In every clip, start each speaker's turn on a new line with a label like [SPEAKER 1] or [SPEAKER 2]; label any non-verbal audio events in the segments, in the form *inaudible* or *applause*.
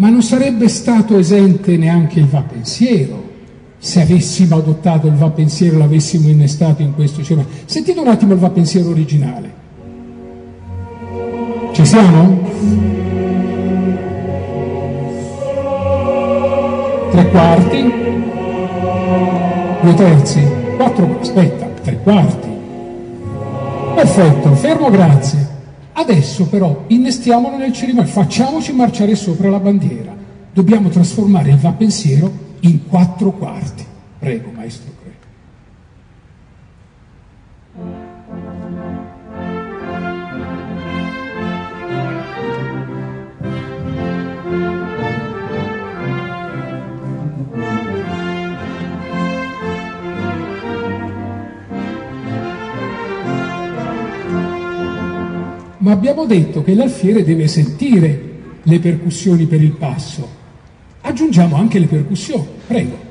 [SPEAKER 1] Ma non sarebbe stato esente neanche il va pensiero se avessimo adottato il va pensiero e l'avessimo innestato in questo cinema. Sentite un attimo il va pensiero originale. Ci siamo? Tre quarti, due terzi, quattro, aspetta, tre quarti. Perfetto, fermo, grazie. Adesso però innestiamolo nel cerimonia, facciamoci marciare sopra la bandiera. Dobbiamo trasformare il va pensiero in quattro quarti. Prego, maestro Ma abbiamo detto che l'alfiere deve sentire le percussioni per il passo aggiungiamo anche le percussioni. Prego.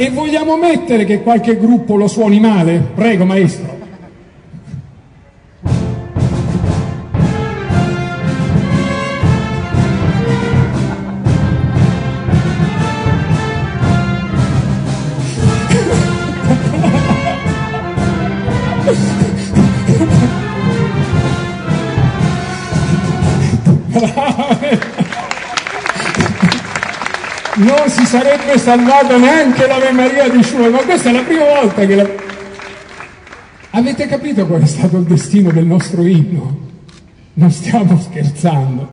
[SPEAKER 1] E vogliamo mettere che qualche gruppo lo suoni male? Prego, maestro. *laughs* non si sarebbe salvata neanche l'Ave Maria di Schumann, ma questa è la prima volta che la... Avete capito qual è stato il destino del nostro inno? Non stiamo scherzando.